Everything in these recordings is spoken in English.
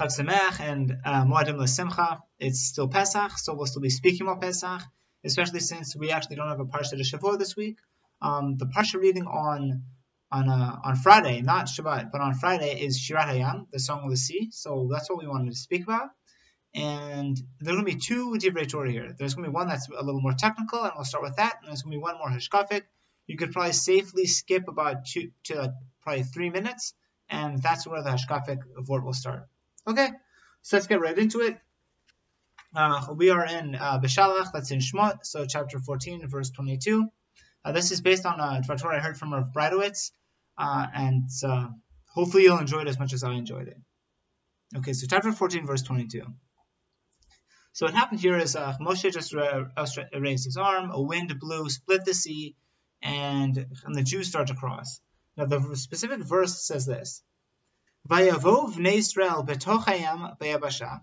Chag Sameach and uh, Moadim L'Simcha. It's still Pesach, so we'll still be speaking about Pesach, especially since we actually don't have a Parshat Hashavua this week. Um, the Parsha reading on on uh, on Friday, not Shabbat, but on Friday is Shirat Hayam, the Song of the Sea. So that's what we wanted to speak about. And there's going to be two Divrei Torah here. There's going to be one that's a little more technical, and we'll start with that. And there's going to be one more Hashkafic. You could probably safely skip about two to like probably three minutes, and that's where the Hashkafic word will start. Okay, so let's get right into it. Uh, we are in uh, Beshalach, that's in Shmot, so chapter 14, verse 22. Uh, this is based on a Torah I heard from Rav Breitowitz, uh, and uh, hopefully you'll enjoy it as much as I enjoyed it. Okay, so chapter 14, verse 22. So what happened here is uh, Moshe just raised his arm, a wind blew, split the sea, and, and the Jews start to cross. Now the specific verse says this. V'nei Israel betochayam.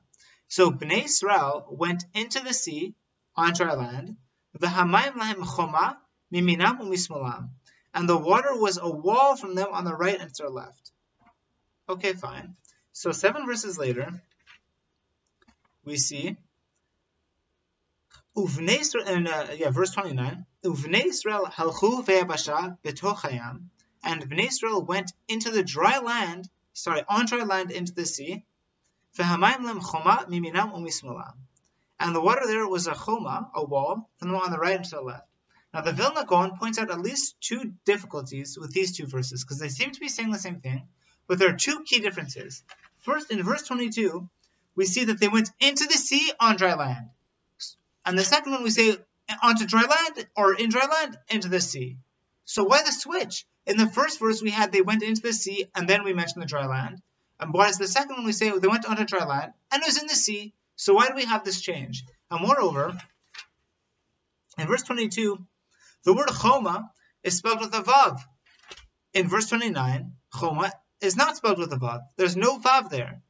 So Bnei Israel went into the sea on dry land. V'hamayim lahem choma miminam umismalam. And the water was a wall from them on the right and to the left. Okay, fine. So seven verses later, we see Uvnei Israel, uh, yeah, verse 29, Uvnei Israel halchu ve'abasha betochayam, and Bnei Israel went into the dry land, sorry, on dry land into the sea. And the water there was a choma, a wall, from the one on the right and to the left. Now the Vilna Gaon points out at least two difficulties with these two verses, because they seem to be saying the same thing, but there are two key differences. First, in verse 22, we see that they went into the sea on dry land. And the second one we say onto dry land or in dry land into the sea. So why the switch? In the first verse we had they went into the sea and then we mentioned the dry land. And is the second one we say they went onto dry land and it was in the sea. So why do we have this change? And moreover, in verse 22, the word choma is spelled with a vav. In verse 29, choma is not spelled with a vav. There's no vav there.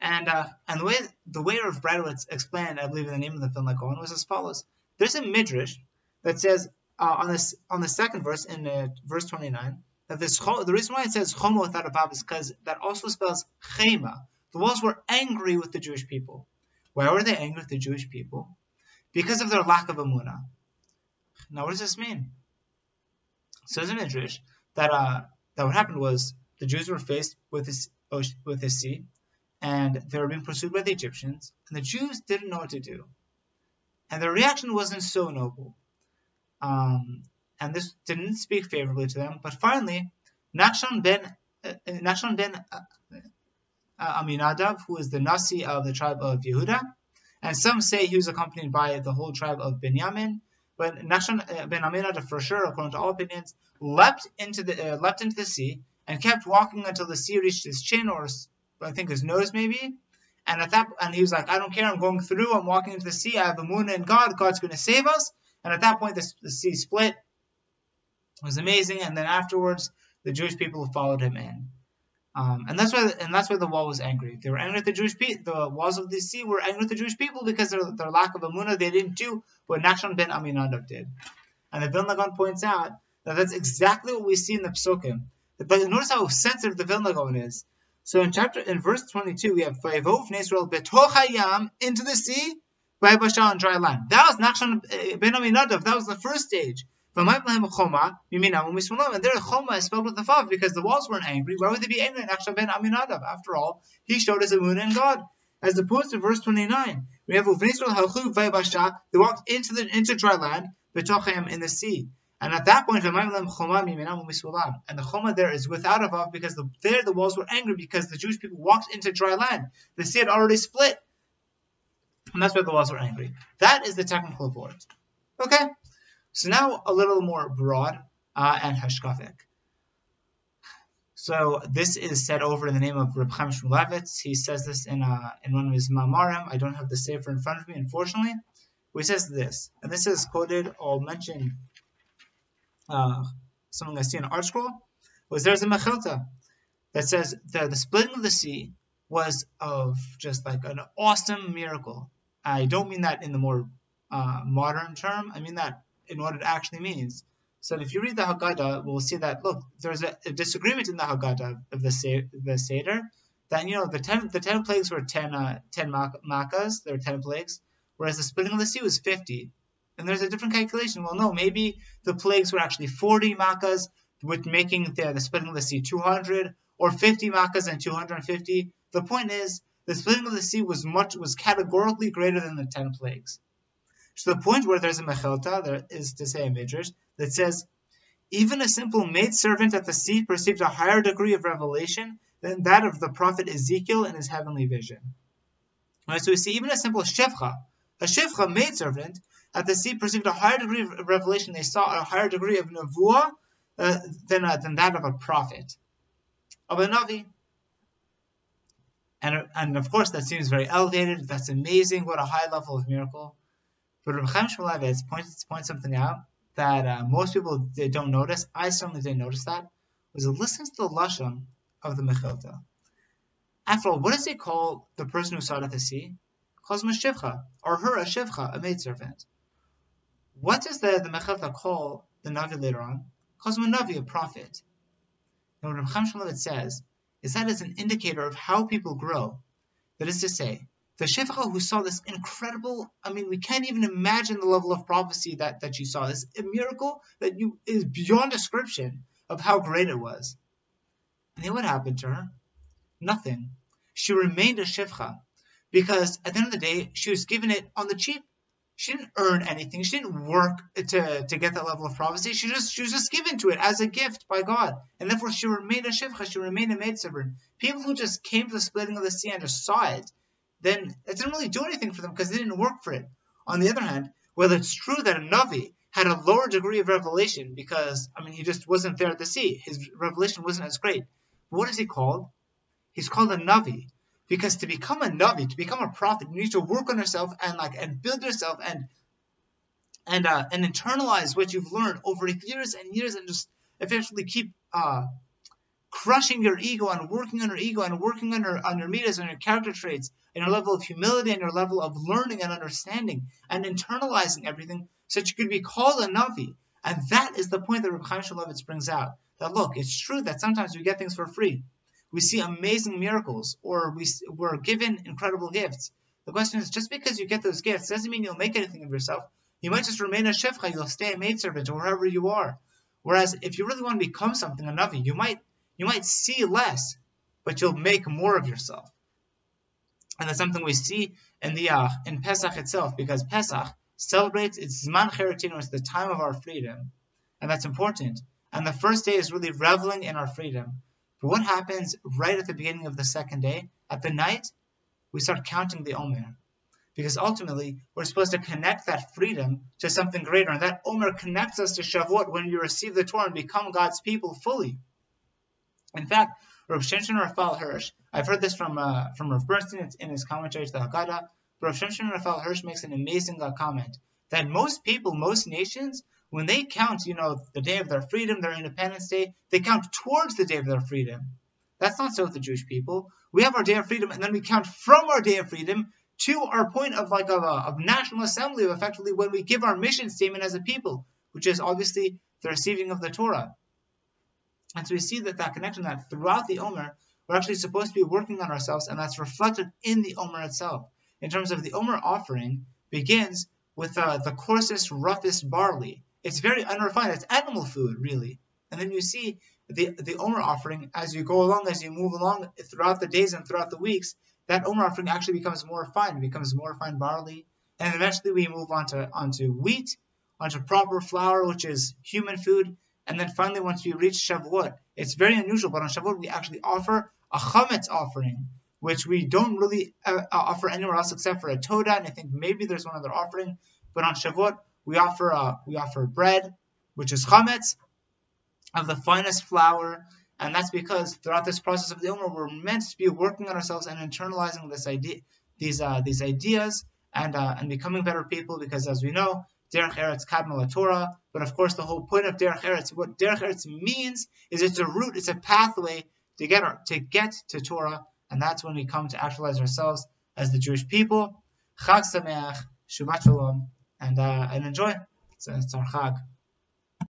And uh, and the way the way Rav Breitowitz explained, I believe, in the name of the Vilna Gaon was as follows: There's a midrash that says uh, on this on the second verse in uh, verse 29 that this the reason why it says choma without a vav is because that also spells chema. The walls were angry with the Jewish people. Why were they angry with the Jewish people? Because of their lack of emunah. Now, what does this mean? So there's a midrash that uh, that what happened was the Jews were faced with this with this sea, and they were being pursued by the Egyptians, and the Jews didn't know what to do. And their reaction wasn't so noble. Um, and this didn't speak favorably to them. But finally, Nachshon ben, uh, Nachshon ben uh, uh, Aminadav, who is the Nasi of the tribe of Yehuda, and some say he was accompanied by the whole tribe of Benjamin, but Nachshon uh, ben Aminadav, for sure, according to all opinions, leapt into the uh, leapt into the sea and kept walking until the sea reached his chin or I think his nose maybe. And at that, and he was like, I don't care. I'm going through. I'm walking into the sea. I have the moon and God. God's going to save us. And at that point, the, the sea split. It was amazing. And then afterwards, the Jewish people followed him in. Um, and that's why, and that's why the wall was angry. They were angry at the Jewish people. The walls of the sea were angry at the Jewish people because their, their lack of emunah. They didn't do what Nachshon ben Aminadav did. And the Vilna Gaon points out that that's exactly what we see in the Psukim. But notice how sensitive the Vilna Gaon is. So in chapter in verse 22 we have Vayvov Israel betochayam into the sea, Vayvasha on dry land. That was Nachshon eh, ben Aminadav. That was the first stage. And there choma is spelled with the vav because the walls weren't angry. Why would they be angry at Nachshon ben Aminadav? After all, he showed his moon and God. As opposed to verse 29, we have Israel halchu Vayvasha. They walked into the into dry land, betochayam in the sea. And at that point, and the choma there is without a vav because the, there the walls were angry because the Jewish people walked into dry land. The sea had already split. And that's why the walls were angry. That is the technical word. Okay? So now a little more broad uh, and hashkafic. So this is said over in the name of Reb Chaim Shmulevitz. He says this in uh, in one of his mamarim. I don't have the sefer in front of me, unfortunately. But he says this, and this is quoted or mentioned uh, something I see in ArtScroll, was there's a Mechilta that says that the splitting of the sea was of just like an awesome miracle. I don't mean that in the more uh, modern term. I mean that in what it actually means. So if you read the Haggadah, we'll see that look, there's a, a disagreement in the Haggadah of the, the Seder that you know the ten the ten plagues were ten uh, ten makas, there were ten plagues, whereas the splitting of the sea was fifty. And there's a different calculation. Well, no, maybe the plagues were actually forty makas, with making the, the splitting of the sea two hundred, or fifty makas and two hundred and fifty. The point is, the splitting of the sea was much was categorically greater than the ten plagues. To the point where there's a Mechilta, there is to say a midrash, that says, even a simple maidservant at the sea perceived a higher degree of revelation than that of the prophet Ezekiel in his heavenly vision. Right, so we see even a simple shevcha, a shevcha maidservant at the sea perceived a higher degree of revelation. They saw a higher degree of nevuah uh, than, uh, than that of a prophet, of a navi. And, and of course, that seems very elevated. That's amazing. What a high level of miracle. But Reb Chaim Shmulevitz points, points something out that uh, most people don't notice. I certainly didn't notice that. Was listen to the lashon of the Mechilta. After all, what does he call the person who it at the sea? calls him a shivcha, or her a shivcha, a maidservant. What does the, the Mechilta call the Navi later on? calls him a Navi, a prophet. And what Rav Chaim says is that is an indicator of how people grow. That is to say, the Shevcha who saw this incredible, I mean, we can't even imagine the level of prophecy that, that she saw. This a miracle that you is beyond description of how great it was. And then what happened to her? Nothing. She remained a Shevcha because at the end of the day, she was given it on the cheap. She didn't earn anything. She didn't work to, to get that level of prophecy. She just she was just given to it as a gift by God, and therefore she remained a shivcha. She remained a maidservant. People who just came to the splitting of the sea and just saw it, then it didn't really do anything for them because they didn't work for it. On the other hand, whether it's true that a Navi had a lower degree of revelation because, I mean, he just wasn't there at the sea. His revelation wasn't as great. But what is he called? He's called a Navi. Because to become a Navi, to become a prophet, you need to work on yourself and like and build yourself and and uh, and internalize what you've learned over years and years and just eventually keep uh, crushing your ego and working on your ego and working on your on your midas and your character traits and your level of humility and your level of learning and understanding and internalizing everything so that you could be called a Navi. And that is the point that Reb Chaim Shmulevitz brings out. That look, it's true that sometimes we get things for free. We see amazing miracles or we, we're given incredible gifts. The question is, just because you get those gifts doesn't mean you'll make anything of yourself. You might just remain a shevcha, you'll stay a maidservant or wherever you are. Whereas if you really want to become something, a Navi, you might you might see less, but you'll make more of yourself. And that's something we see in the uh, in Pesach itself, because Pesach celebrates its Zman Cheruteinu, it's the time of our freedom, and that's important. And the first day is really reveling in our freedom. But what happens right at the beginning of the second day? At the night, we start counting the Omer. Because ultimately, we're supposed to connect that freedom to something greater. And that Omer connects us to Shavuot when you receive the Torah and become God's people fully. In fact, Rav Shimshon Raphael Hirsch, I've heard this from uh, from Rav Bernstein in his commentary to the Haggadah, Rav Shimshon Raphael Hirsch makes an amazing uh, comment that most people, most nations, when they count, you know, the day of their freedom, their Independence Day, they count towards the day of their freedom. That's not so with the Jewish people. We have our day of freedom, and then we count from our day of freedom to our point of like of, uh, of national assembly, of effectively when we give our mission statement as a people, which is obviously the receiving of the Torah. And so we see that that connection that throughout the Omer, we're actually supposed to be working on ourselves, and that's reflected in the Omer itself. In terms of the Omer offering, begins with uh, the coarsest, roughest barley. It's very unrefined. It's animal food, really. And then you see the the Omer offering as you go along, as you move along throughout the days and throughout the weeks. That Omer offering actually becomes more refined, becomes more refined barley, and eventually we move on to onto wheat, onto proper flour, which is human food, and then finally, once we reach Shavuot, it's very unusual, but on Shavuot we actually offer a chametz offering, which we don't really uh, uh, offer anywhere else except for a Toda, and I think maybe there's one other offering. But on Shavuot we offer uh, we offer bread, which is chametz, of the finest flour, and that's because throughout this process of the Omer, we're meant to be working on ourselves and internalizing this idea, these uh, these ideas, and uh, and becoming better people. Because as we know, Derech Eretz Kadma Torah. But of course, the whole point of Derech Eretz, what Derech Eretz means, is it's a route, it's a pathway to get our, to get to Torah, and that's when we come to actualize ourselves as the Jewish people. Chag Sameach, Shabbat Shalom, and uh, and enjoy. Chag.